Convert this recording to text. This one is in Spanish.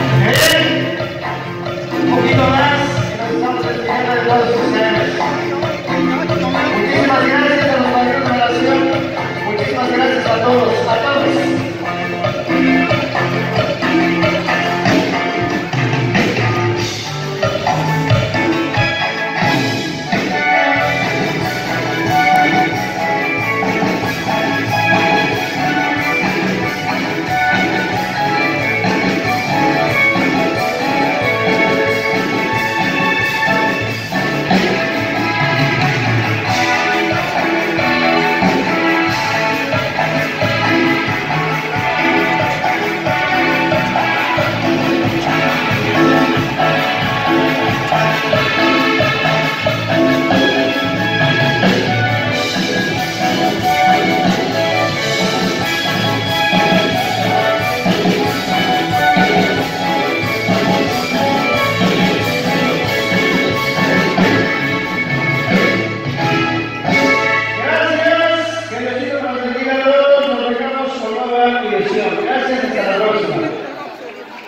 Bien. Un poquito más y nos estamos despidiendo de todos ustedes. Muchísimas gracias a los padrinos de la nación. Muchísimas gracias a todos.